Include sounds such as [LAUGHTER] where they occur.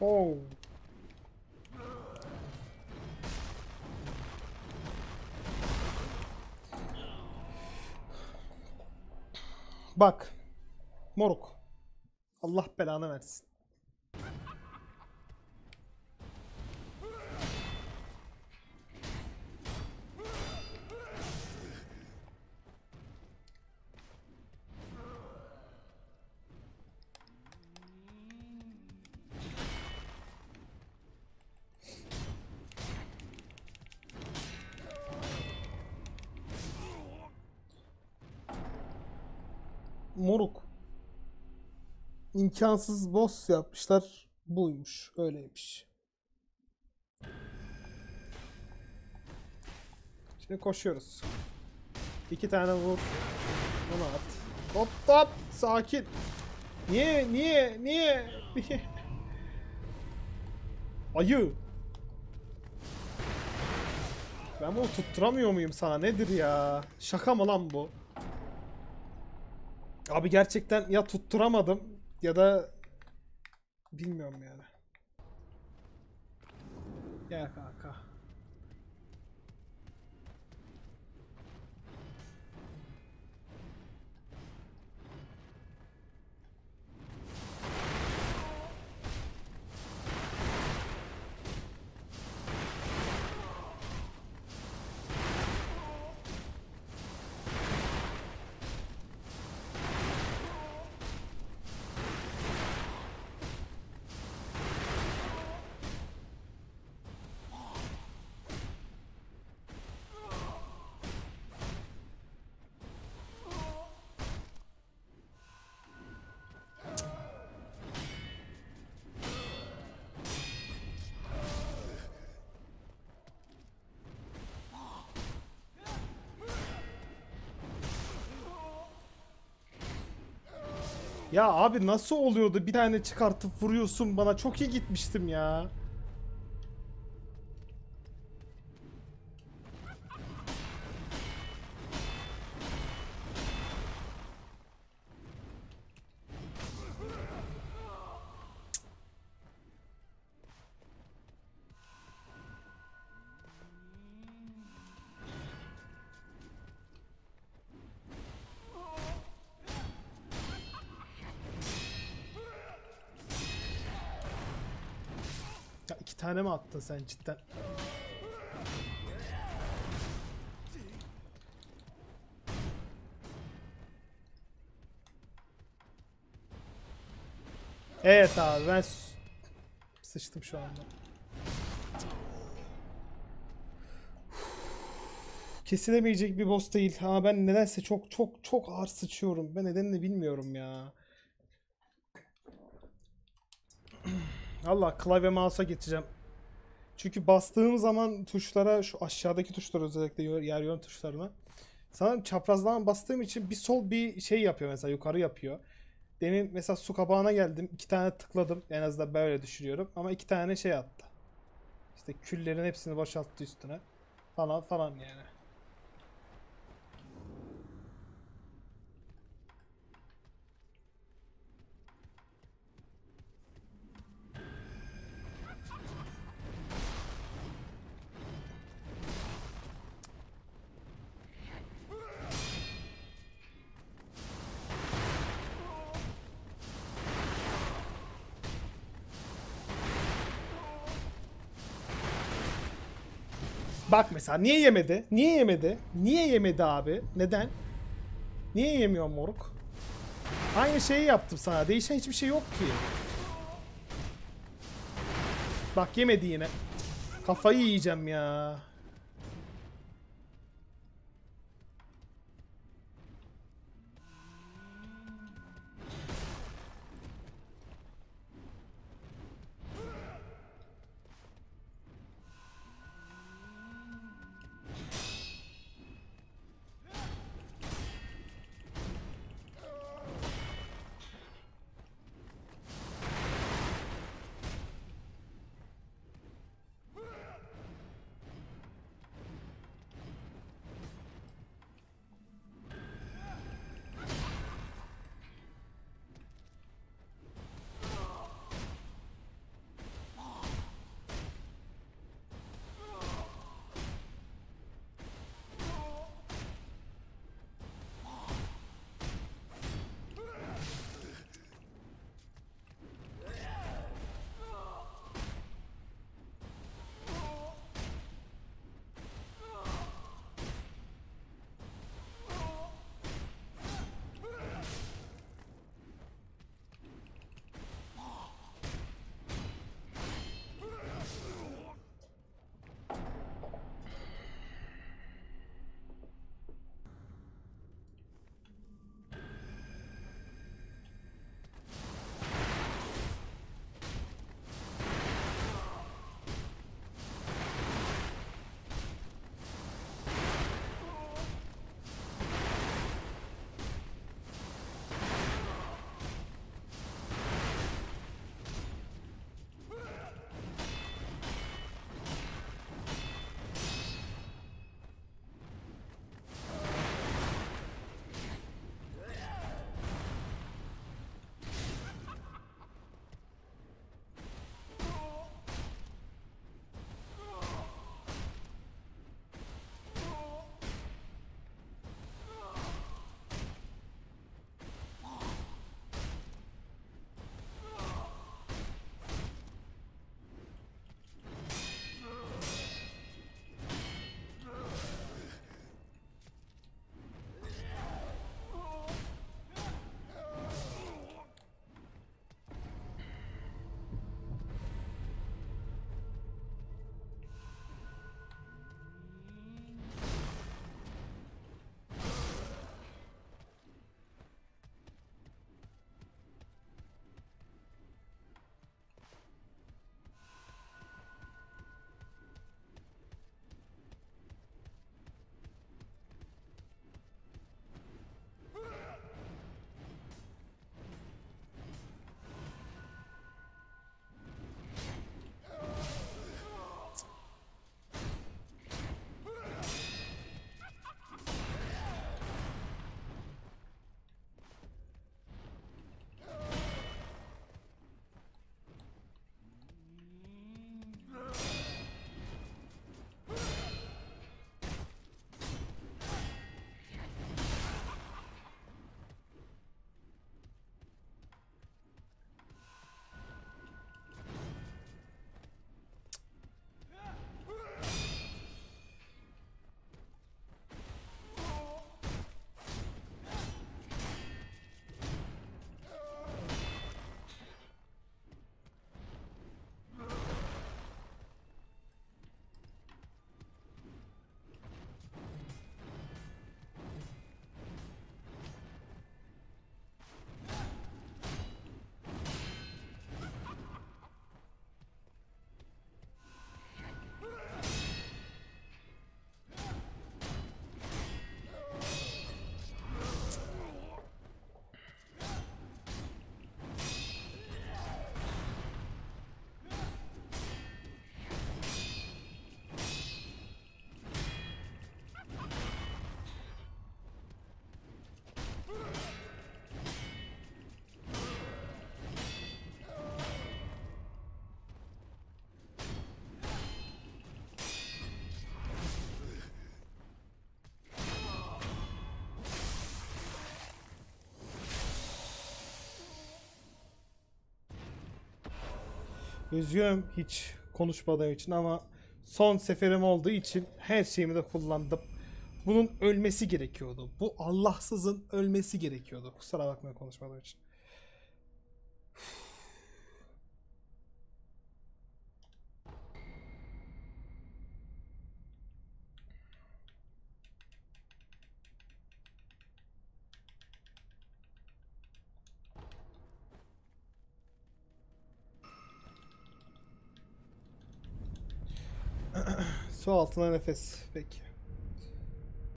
Oh. Bak. Moruk. Allah belanı versin. Moruk. İmkansız boss yapmışlar. Buymuş. Öyleymiş. Şimdi koşuyoruz. İki tane vur. Bunu at. Hop hop. Sakin. Niye? Niye? Niye? Niye? [LAUGHS] Ayı. Ben bunu tutturamıyor muyum sana? Nedir ya? Şaka mı lan bu? Abi gerçekten ya tutturamadım ya da bilmiyorum yani. Gel kanka. Ya abi nasıl oluyordu? Bir tane çıkartıp vuruyorsun bana. Çok iyi gitmiştim ya. Tane mi attın sen cidden? Evet abi ben sıçtım şu anda. Kesilemeyecek bir boss değil. Ha ben nedense çok çok çok ağır sıçıyorum. Ben nedenini bilmiyorum ya. Allah klavye mouse'a geçeceğim. Çünkü bastığım zaman tuşlara şu aşağıdaki tuşlara özellikle yer yön tuşlarına sana çaprazdan bastığım için bir sol bir şey yapıyor mesela yukarı yapıyor. Demin mesela su kabağına geldim. iki tane tıkladım. En azından böyle düşürüyorum. Ama iki tane şey attı. İşte küllerin hepsini boşalttı üstüne. Falan falan yani. Bak mesela niye yemedi? Niye yemedi? Niye yemedi abi? Neden? Niye yemiyor moruk? Aynı şeyi yaptım sana. Değişen hiçbir şey yok ki. Bak yemedi yine. Kafayı yiyeceğim ya. Üzgünüm hiç konuşmadığım için ama son seferim olduğu için her şeyimi de kullandım. Bunun ölmesi gerekiyordu. Bu Allahsızın ölmesi gerekiyordu. Kusura bakma konuşmadığım için. Su altına nefes. Peki.